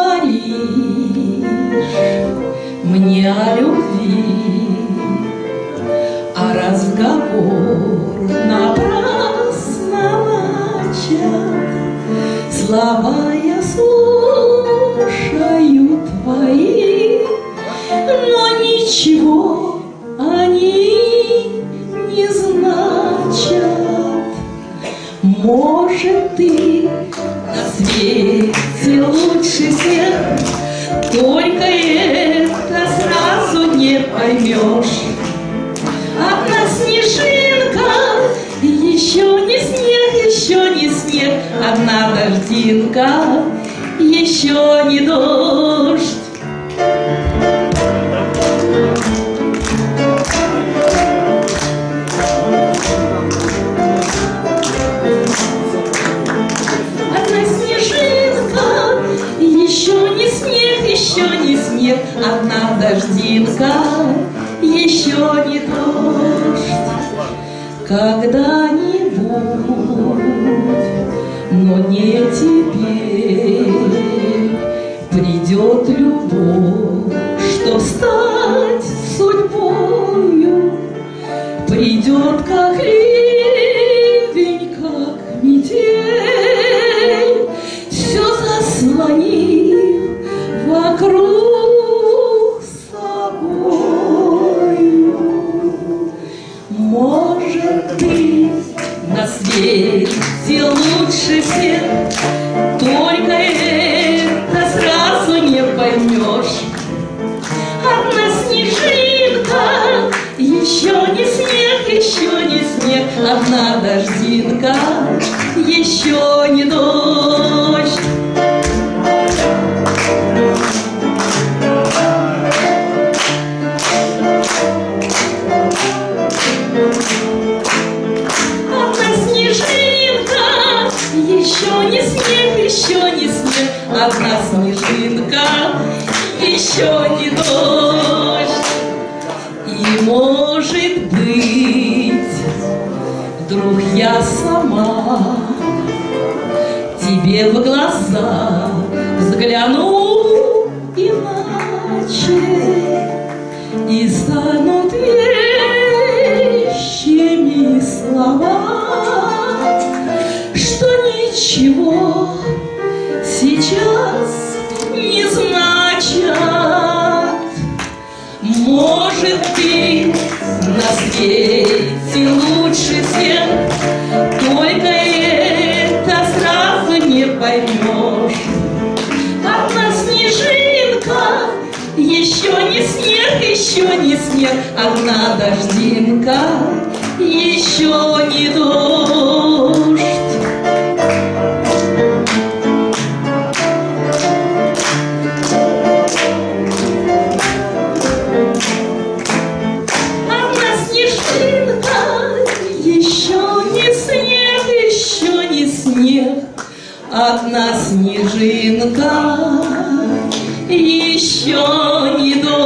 говоришь мне о любви, а разговор напрасно начат. Слова я слушаю твои, но ничего они не значат. Может, ты только это сразу не поймешь. Одна снежинка, еще не снег, еще не снег, одна дождинка, еще не дождь. Снег, одна дождинка, еще не дождь. Когда-нибудь, но не теперь, свете лучше всех, только это сразу не поймешь. Одна снежинка, еще не снег, еще не снег, одна дождинка, одна снежинка, еще не дождь. И может быть, вдруг я сама тебе в глаза взгляну иначе и станут вещими слова, что ничего сейчас не значат. Может, ты на свете лучше всех, только это сразу не поймешь. Одна снежинка, еще не снег, еще не снег, одна дождинка, еще не дождь. одна снежинка еще не до